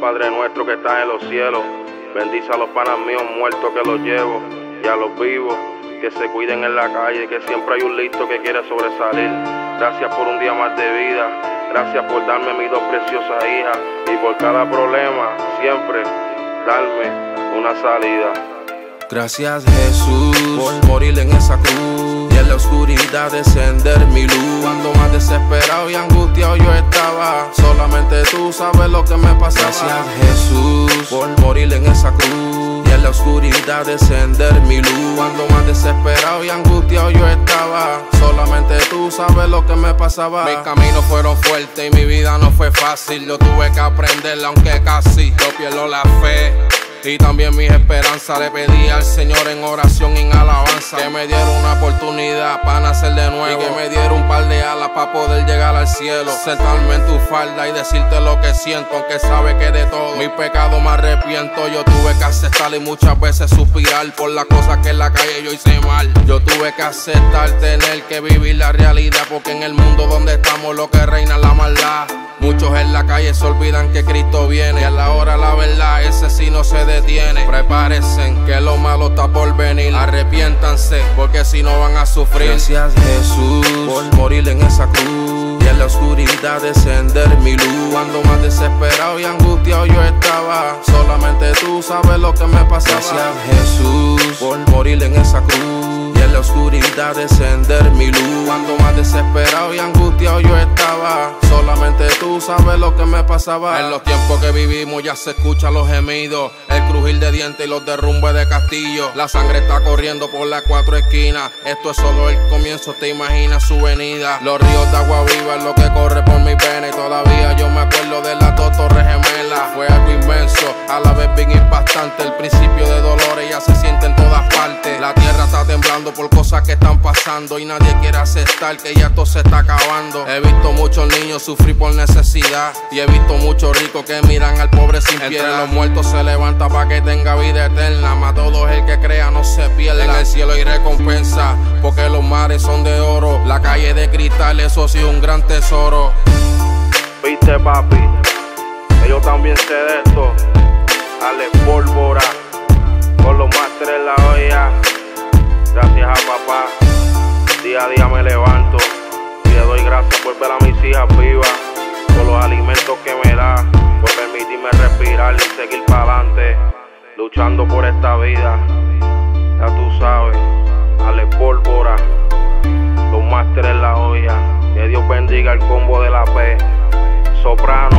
Padre nuestro que estás en los cielos, bendice a los panas míos muertos que los llevo y a los vivos que se cuiden en la calle, que siempre hay un listo que quiere sobresalir. Gracias por un día más de vida, gracias por darme mis dos preciosas hijas y por cada problema siempre darme una salida. Gracias Jesús por morir en esa cruz oscuridad descender mi luz. Cuando más desesperado y angustiado yo estaba, solamente tú sabes lo que me pasaba. Gracias Jesús por morir en esa cruz y en la oscuridad descender mi luz. Cuando más desesperado y angustiado yo estaba, solamente tú sabes lo que me pasaba. Mis caminos fueron fuertes y mi vida no fue fácil. Yo tuve que aprenderla aunque casi yo pierdo la fe. Y también mis esperanzas le pedí al Señor en oración y en alabanza que me diera una oportunidad para nacer de nuevo y que me diera un par de alas para poder llegar al cielo. Sentarme en tu falda y decirte lo que siento, aunque sabe que de todo mi pecado me arrepiento. Yo tuve que aceptar y muchas veces suspirar por las cosas que en la calle yo hice mal. Yo tuve que aceptar tener que vivir la realidad porque en el mundo donde estamos lo que reina la maldad. Muchos en la calle se olvidan que Cristo viene. Y a la hora la verdad, ese sí no se detiene. Prepárense, que lo malo está por venir. Arrepiéntanse, porque si no van a sufrir. Gracias Jesús por morir en esa cruz. Y en la oscuridad descender mi luz. Cuando más desesperado y angustiado yo estaba. Solamente tú sabes lo que me pasaba. Gracias Jesús por morir en esa cruz. Y en la oscuridad descender mi luz. Cuando más desesperado y angustiado yo estaba. Solamente tú sabes lo que me pasaba. En los tiempos que vivimos ya se escuchan los gemidos. Crujir de dientes y los derrumbes de castillo. La sangre está corriendo por las cuatro esquinas. Esto es solo el comienzo, te imaginas su venida. Los ríos de agua viva es lo que corre por mi pena. Y todavía yo me acuerdo de las dos temblando por cosas que están pasando. Y nadie quiere aceptar que ya esto se está acabando. He visto muchos niños sufrir por necesidad. Y he visto muchos ricos que miran al pobre sin piedad. Entre los muertos se levanta para que tenga vida eterna. Más todo el que crea no se pierda. En el cielo hay recompensa, porque los mares son de oro. La calle de cristal, eso sí, un gran tesoro. Viste papi, yo también sé de esto. Ale pólvora, con los másteres en la olla. Gracias a papá, día a día me levanto. Y le doy gracias por ver a mis hijas vivas, por los alimentos que me da, por permitirme respirar y seguir para adelante, luchando por esta vida. Ya tú sabes, ale pólvora, los másteres en la olla. Que Dios bendiga el combo de la P. Soprano,